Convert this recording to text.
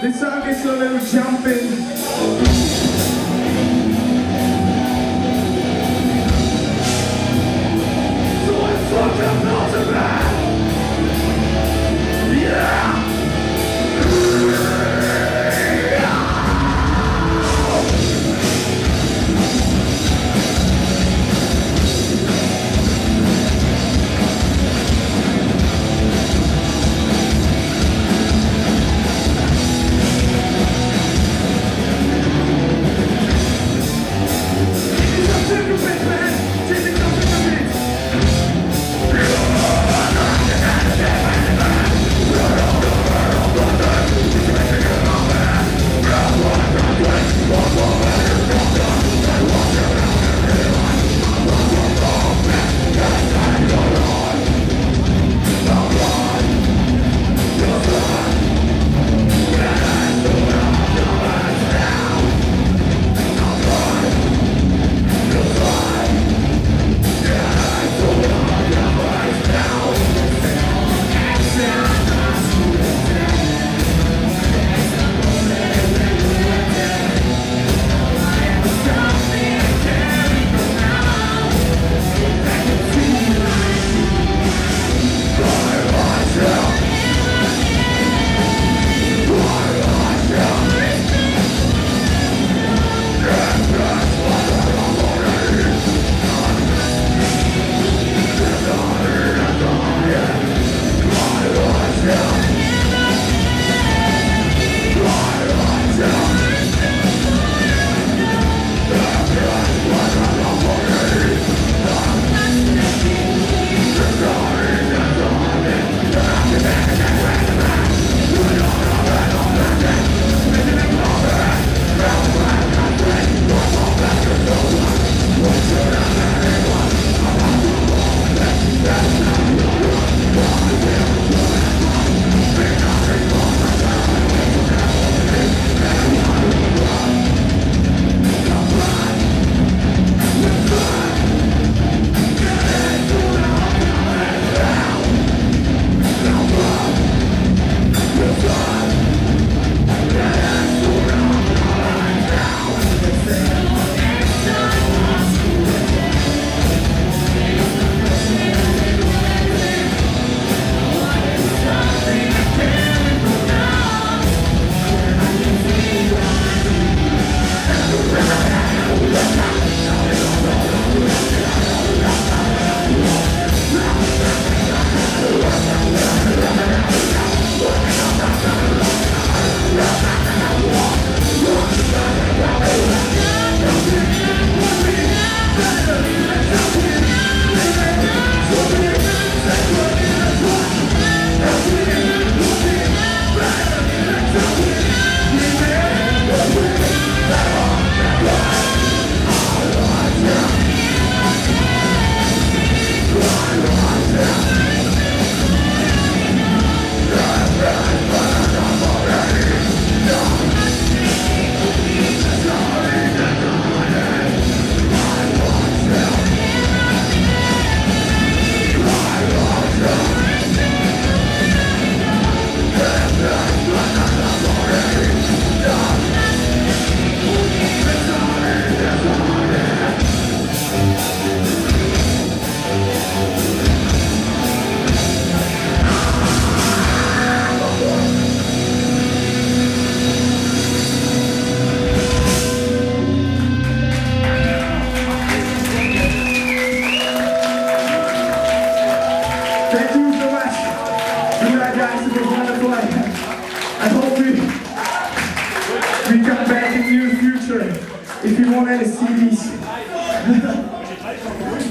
This song is a little jumping. Thank you so much. You guys were wonderful. I hope we, we come back in the near future if you want any CDs.